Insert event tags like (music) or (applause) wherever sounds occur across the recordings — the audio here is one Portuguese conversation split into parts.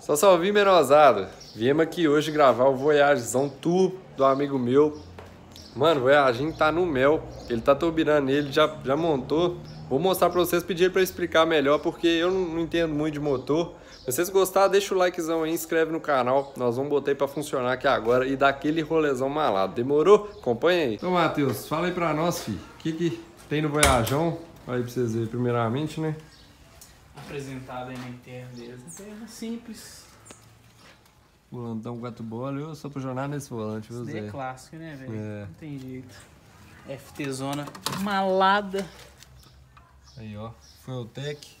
Só salve menosada. Viemos aqui hoje gravar o Voyagezão Tour do amigo meu. Mano, o Voyaginho tá no mel. Ele tá turbinando ele, já, já montou. Vou mostrar pra vocês, pedir pra explicar melhor, porque eu não, não entendo muito de motor. Se vocês gostaram, deixa o likezão aí, inscreve no canal. Nós vamos botar aí pra funcionar aqui agora e dar aquele rolezão malado. Demorou? Acompanha aí. Então, Matheus, fala aí pra nós, filho. O que, que tem no Voyajão? Aí pra vocês verem primeiramente, né? Apresentado aí na interna deles. Interna simples. Volantão 4 bolas, eu sou apaixonado nesse volante, viu, daí Zé? é clássico, né, velho? É. Não tem jeito. FT Zona malada. Aí, ó. Fueltec.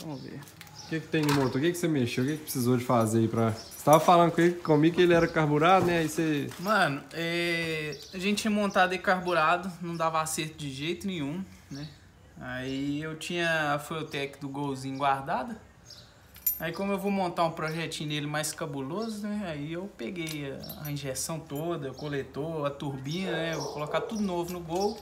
Vamos ver. O que, que tem no motor? O que, que você mexeu? O que, que precisou de fazer aí pra. Você tava falando com ele, comigo que ele era carburado, né? Aí você. Mano, é, a gente tinha montado aí carburado, não dava acerto de jeito nenhum, né? Aí eu tinha a Fueltec do Golzinho guardada. Aí como eu vou montar um projetinho nele mais cabuloso, né? Aí eu peguei a, injeção toda, o coletor, a turbina, né? Eu vou colocar tudo novo no Gol.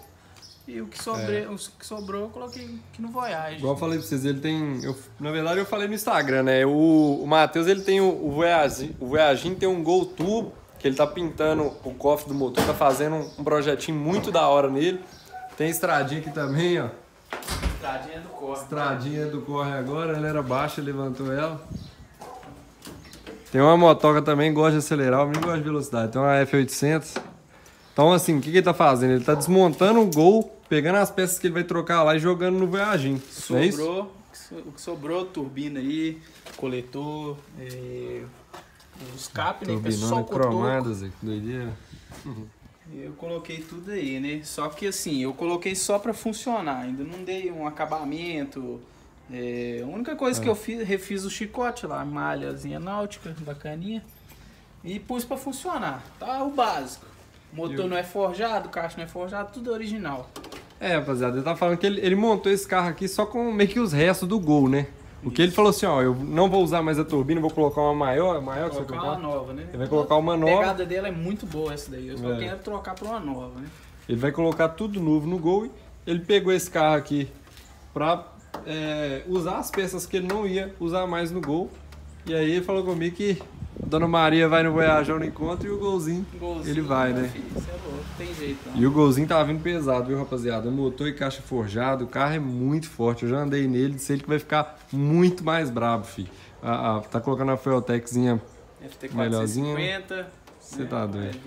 E o que, sobre, o que sobrou eu coloquei aqui no Voyage. Igual eu falei pra vocês, ele tem. Eu, na verdade, eu falei no Instagram, né? O, o Matheus ele tem o, o Voyagin. O Voyagin tem um Gol Turbo, que ele tá pintando o cofre do motor, tá fazendo um, um projetinho muito da hora nele. Tem estradinha aqui também, ó. Estradinha do corpo. Estradinha do corre agora, ela era baixa, levantou ela. Tem uma motoca também, gosta de acelerar, o menino gosta de velocidade. Tem uma F800. Então, assim, o que, que ele tá fazendo? Ele tá desmontando o gol, pegando as peças que ele vai trocar lá e jogando no Voyagin. Não é isso? Sobrou, o que sobrou, turbina aí, coletor, é, os cap, né? É só Turbinona o cotoco. cromada, Zé, que doideira. Eu coloquei tudo aí, né? Só que assim, eu coloquei só pra funcionar, ainda não dei um acabamento. é, a única coisa que eu fiz, refiz o chicote lá, malhazinha náutica, bacaninha. E pus pra funcionar. Tá o básico. Motor E o- não é forjado, caixa não é forjado, tudo original. É, rapaziada, ele tá falando que ele, ele montou esse carro aqui só com meio que os restos do gol, né? O que ele falou assim, ó, eu não vou usar mais a turbina, vou colocar uma maior, maior que você Colocar uma nova, né? Ele vai colocar uma A nova. pegada dela é muito boa essa daí. Eu só É. quero trocar pra uma nova, né? Ele vai colocar tudo novo no Gol. Ele pegou esse carro aqui pra é, usar as peças que ele não ia usar mais no Gol. E aí ele falou comigo que a Dona Maria vai no Voyajão no encontro e o Golzinho, Golzinho, ele vai, né? Filho, isso é louco, tem jeito não. E o Golzinho tava vindo pesado, viu, rapaziada? Motor e caixa forjado, o carro é muito forte. Eu já andei nele, sei que vai ficar muito mais brabo, filho. Ah, ah, tá colocando a Fuelteczinha. 450. Você tá doido.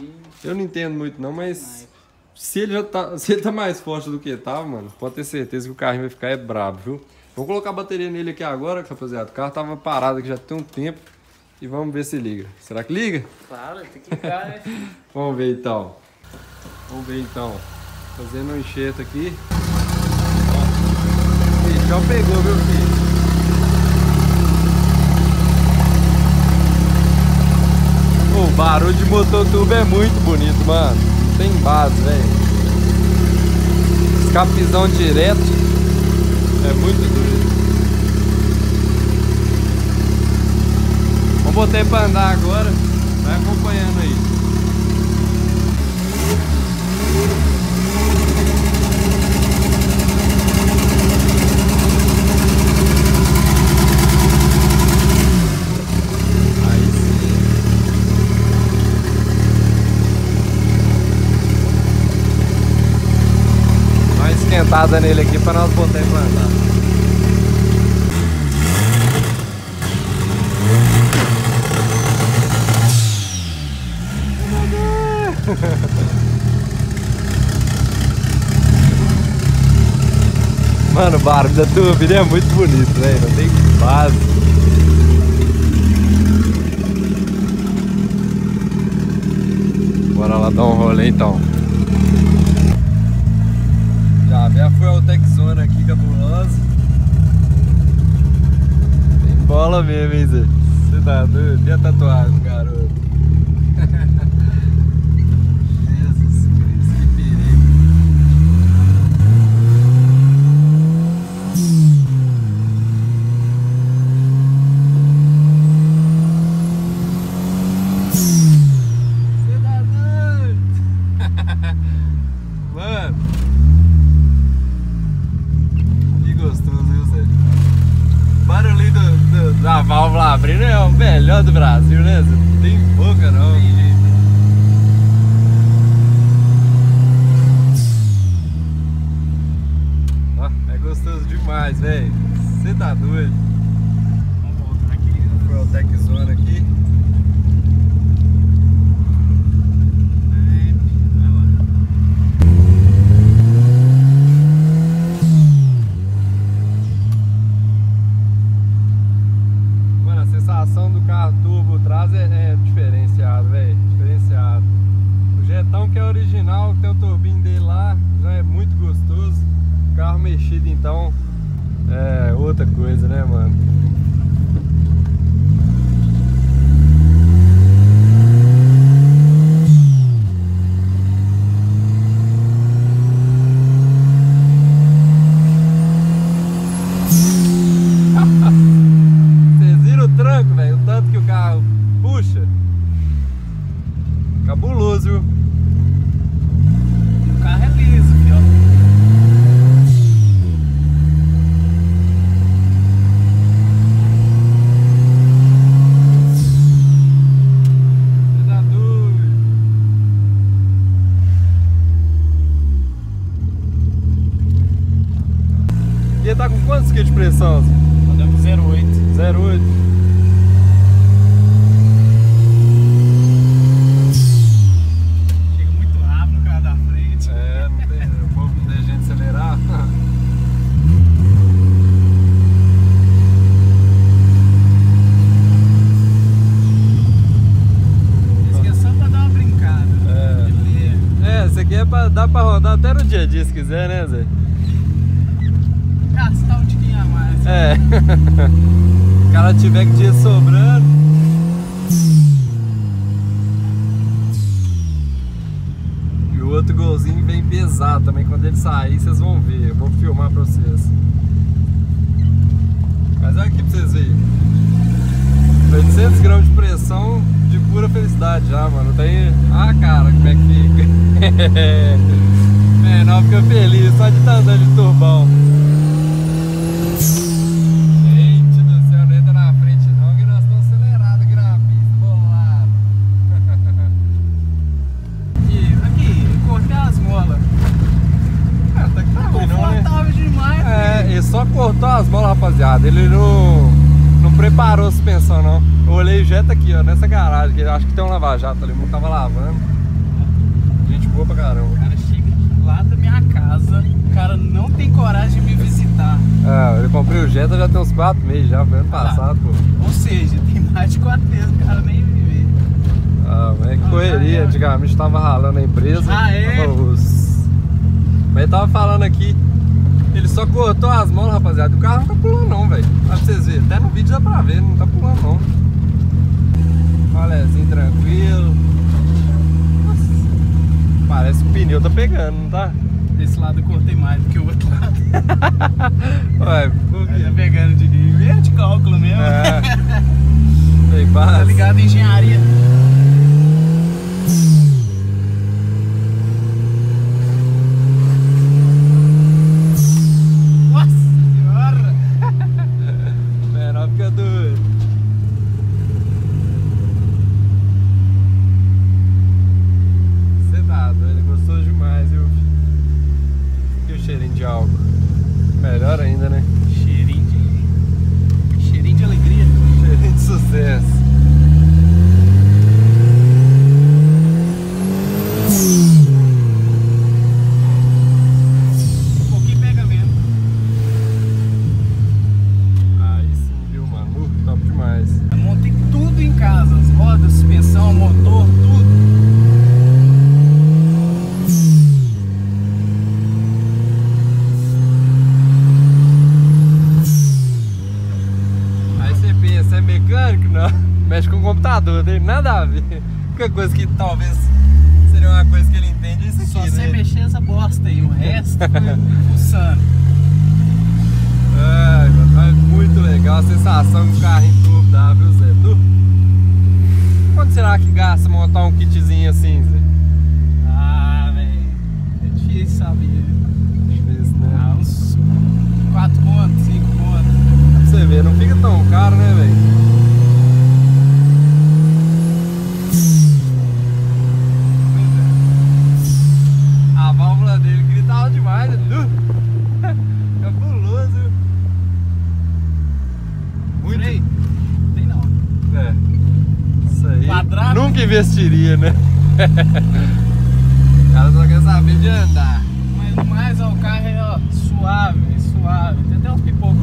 Eu não entendo muito não, mas se ele já tá, se ele tá mais forte do que tava, mano, pode ter certeza que o carrinho vai ficar é brabo, viu? Vamos colocar a bateria nele aqui agora, rapaziada. O carro tava parado aqui já tem um tempo. E vamos ver se liga. Será que liga? Claro, tem que ligar, né? (laughs) Vamos ver então. Vamos ver então. Fazendo um enxerto aqui. Ó. Ih, Já pegou, meu filho. O barulho de motor turbo é muito bonito, mano. Não tem base, velho. Escapizão direto. É muito doido. Ele pra andar agora. Vai acompanhando aí. Aí. Dá uma esquentada nele aqui pra nós botar pra andar. Mano, o barulho da turbina é muito bonito, velho. Não tem base. Bora lá dar um rolê então. Já vem a Fueltec Zona aqui, cabulosa. Tem bola mesmo, hein, Zé? Você tá doido? E a tatuagem, garoto? Jesus Cristo, que perigo. Você tá doido? Mano. Que gostoso, viu, Zé? Barulhinho do, do- da válvula abrindo é o melhor do Brasil, né? Não tem boca não. Ó, é gostoso demais, velho. Você tá doido. Vamos voltar aqui. Protec Zona aqui. É, vai lá. Sensação do carro turbo atrás é, é diferenciado, velho. Diferenciado. O jetão que é original, tem o turbinho dele lá, já é muito gostoso. O carro mexido então é outra coisa, né, mano? Vocês viram o tranco, velho? O tanto que o carro puxa. Cabuloso, viu? O carro é liso, filho. Você tá doido. E ele tá com quantos quilos de pressão? Zé? Rodamos 08. 08. Chega muito rápido no carro da frente. É, não tem, o povo não deixa a gente acelerar. Isso aqui é só pra dar uma brincada. É. Ele- É, isso aqui é pra, dá pra rodar até no dia a dia se quiser, né, Zé? Gastar um tiquinho a mais. É. o (laughs) cara tiver com dia sobrando. E o outro golzinho vem pesado também. Quando ele sair, vocês vão ver. Eu vou filmar pra vocês. Mas olha aqui pra vocês verem. 800 gramas de pressão de pura felicidade já, mano. Tem. Ah, cara, como é que fica? (laughs) é, não fica feliz só de estar andando de turbão. Gente do céu, não entra na frente não, que nós estamos acelerados aqui na pista, bolado. (laughs) Aqui, aqui, cortei as molas. Ah, tá que tá ruim não, né? Confortável demais. É, ele só cortou as molas, rapaziada. Ele não, não preparou a suspensão, não. Eu olhei o Jetta aqui, ó, nessa garagem, que acho que tem um lava-jato ali, eu tava lavando. Boa pra O caramba. cara chega lá da minha casa, o cara não tem coragem de me visitar. É, eu comprei o Jetta já tem uns 4 meses já, foi ano Ah. passado, pô. Ou seja, tem mais de 4 meses o cara nem me vê. Ah, mas é que Ah, correria, antigamente tava ralando a empresa. Ah, é? os- Mas ele tava falando aqui, ele só cortou as mãos, rapaziada. O carro não tá pulando não, velho. Pra vocês verem, até no vídeo dá pra ver, não tá pulando não. Olha, assim, tranquilo. Parece que o pneu tá pegando, não tá? Desse lado eu cortei mais do que o outro lado. (laughs) Ué, por tá pegando de meio de cálculo mesmo. É. (laughs) Tem Tá ligado em engenharia. Nossa senhora! Menor fica doido. Você tá doido, gostou demais, viu? E o cheirinho de álcool? Melhor ainda, né? Cheirinho de. Cheirinho de alegria. Cheirinho de sucesso. Um pouquinho pega mesmo. Aí sim, viu, mano? Uh, top demais. Eu montei tudo em casa, as rodas, suspensão, motor, tudo. Aí você é mecânico? Não. (laughs) Mexe com o computador, tem nada a ver. A única coisa que talvez seria uma coisa que ele entende é isso aqui, Só né? você mexer essa bosta aí, o resto foi (laughs) fuçando. Ai, mano, mas muito legal a sensação que o carrinho turbo dá, viu, Zé? Tu? Quanto será que gasta montar um kitzinho assim, Zé? Ah, velho. É difícil saber. Difícil, Ah, né? uns 4 contos, 5 contos. Pra você ver, não fica tão caro, né, velho? Zé? Isso aí. Quadrado. Nunca investiria, né? o (laughs) cara só quer saber de andar. Mas no mais, ó, o carro é ó, suave, suave. Tem até uns pipocos.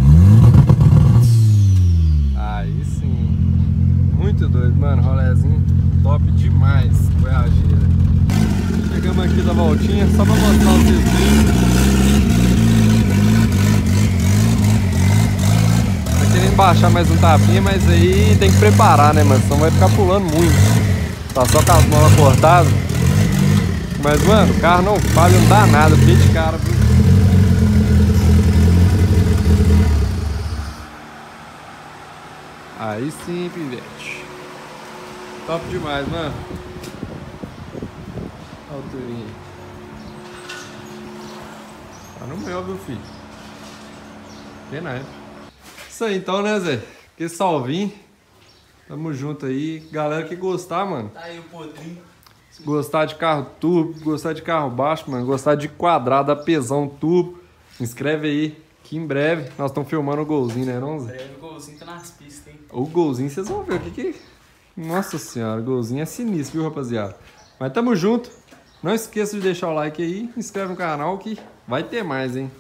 Aí sim. Muito doido, mano. Rolezinho top demais. Voyageira. Chegamos aqui da voltinha, só pra mostrar os vizinhos. Tá querendo baixar mais um tapinha, mas aí tem que preparar, né, mano? Senão vai ficar pulando muito. Tá só com as molas cortadas. Mas, mano, o carro não falha, não dá nada. Fiquei de cara, viu? Aí sim, pivete. Top demais, mano. Alturinha. Tá no meu, viu, filho? Pena, é. Isso aí então, né, Zé? Que salvinho. Tamo junto aí. Galera que gostar, mano. Tá aí o podrinho. Gostar de carro turbo, gostar de carro baixo, mano. Gostar de quadrada, pesão turbo. Se inscreve aí. Que em breve nós estamos filmando o golzinho, né, não, Zé? Breve, o golzinho tá nas pistas, hein? O golzinho, vocês vão ver o que que... Nossa senhora, o golzinho é sinistro, viu, rapaziada? Mas tamo junto. Não esqueça de deixar o like aí, inscreve no canal que vai ter mais, hein?